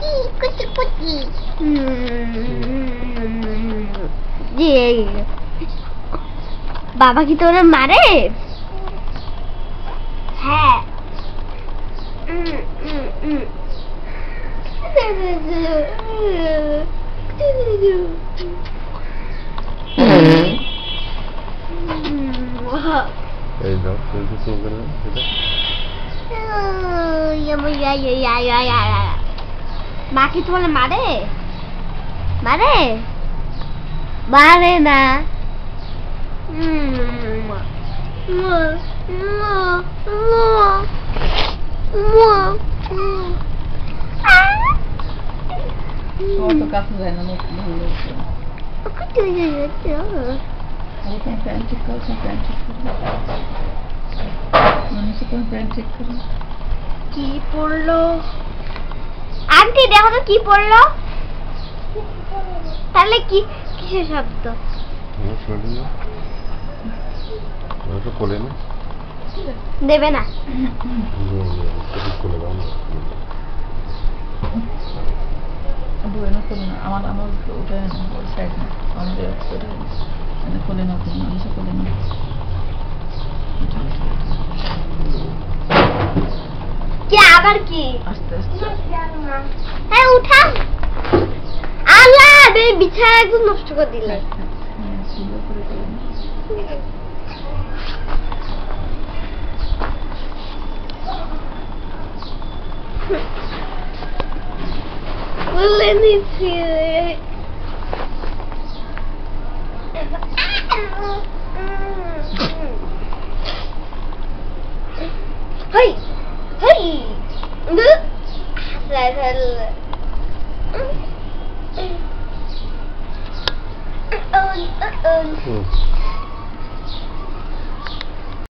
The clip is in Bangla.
কুচি কুচি কুচি যে বাবা কি তোরা মারে হ্যাঁ উম, উম, উম। এই দাও তুমি কিছু চলবে না সেটা মা কি তোমার মারে માખી થોડે મારે મારે મારે ના Solta o café no meu O que tu já deu? Aí tem frente cá, tem frente cá. Não, não se põe frente cá. Que por louco. Aunty দেখো তো কি পড়ল। তাহলে কি কিসের শব্দ? আমার না কোলে না। দেবে না। কোলে আমার আমার ওটা আমাদের ওটা খুলে না খুলে না। কি? আবার কি? আস্তে আস্তে। হ্যাঁ উঠা আল্লাহ এই বিছানা একদম নষ্ট করে দিলে। হ্যাঁ, সুন্দর করে করে เฮ้ยบึ๊อะไรเธอเลยมออเอืม